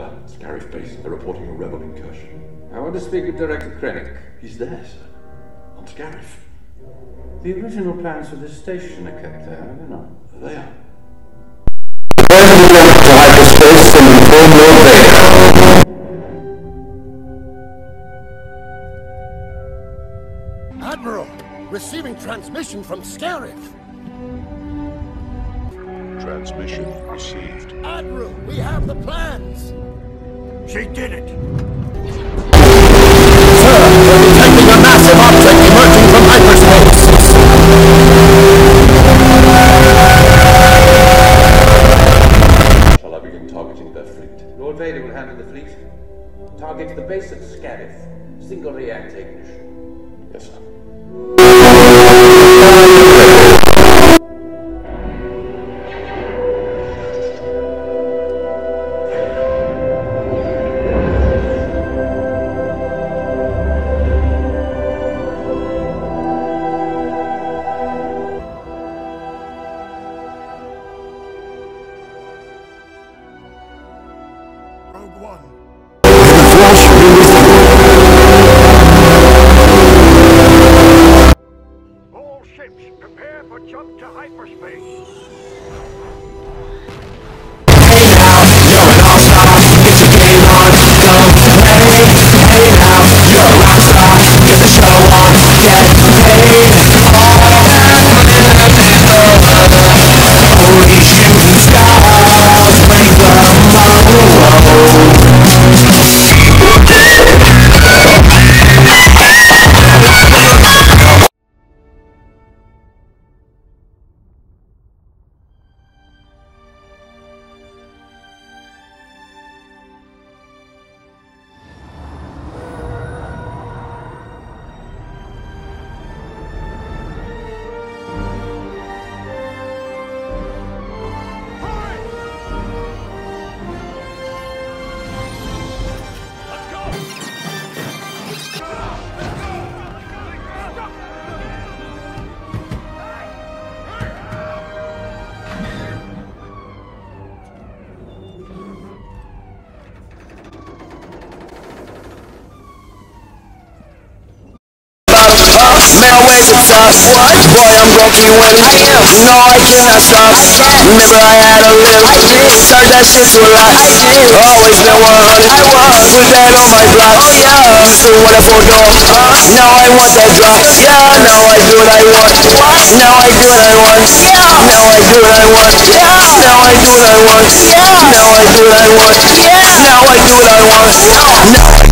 sir. Scarif Base. They're reporting a rebel incursion. I want to speak with Director Krennic. He's there, sir. On Scarif. The original plans for this station are kept there, are they not? They are. Admiral, receiving transmission from Scarif. Transmission received. Admiral, we have the plans. She did it. Sir, we're detecting a massive object emerging from hyperspace. Shall I begin targeting their fleet? Lord Vader will handle the fleet. Target the base at Scarif. Single reactor ignition. Yes, sir. One. All ships, prepare for jump to hyperspace. Where's the? Boy, I'm gon' keep winning. No, I cannot stop. Remember I had a little bit. Turn that shit to a lot. Always been 100. Put that on my block. Used to want it for door. Now I want that drop. Now I do what I want. Now I do what I want. Now I do what I want. Now I do what I want. Now I do what I want. Now I do what I want. Now I